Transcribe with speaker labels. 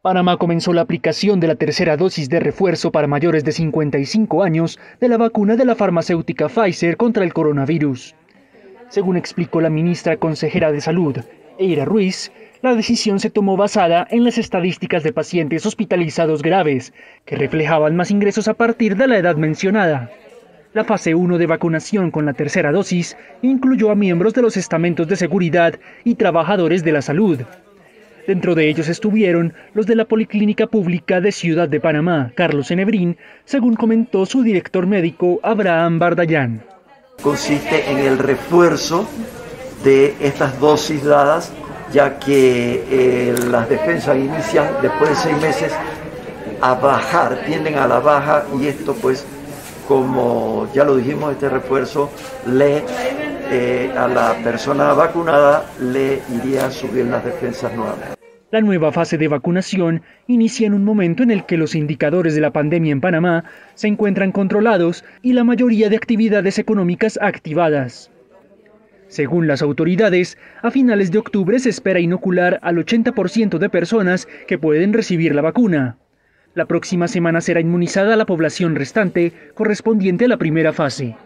Speaker 1: Panamá comenzó la aplicación de la tercera dosis de refuerzo para mayores de 55 años de la vacuna de la farmacéutica Pfizer contra el coronavirus. Según explicó la ministra consejera de Salud, Eira Ruiz, la decisión se tomó basada en las estadísticas de pacientes hospitalizados graves, que reflejaban más ingresos a partir de la edad mencionada. La fase 1 de vacunación con la tercera dosis incluyó a miembros de los estamentos de seguridad y trabajadores de la salud. Dentro de ellos estuvieron los de la Policlínica Pública de Ciudad de Panamá, Carlos Enebrín, según comentó su director médico Abraham Bardayán.
Speaker 2: Consiste en el refuerzo de estas dosis dadas, ya que eh, las defensas inician después de seis meses a bajar, tienden a la baja y esto pues, como ya lo dijimos, este refuerzo le eh, a la persona vacunada le iría a subir las defensas nuevamente.
Speaker 1: La nueva fase de vacunación inicia en un momento en el que los indicadores de la pandemia en Panamá se encuentran controlados y la mayoría de actividades económicas activadas. Según las autoridades, a finales de octubre se espera inocular al 80% de personas que pueden recibir la vacuna. La próxima semana será inmunizada la población restante correspondiente a la primera fase.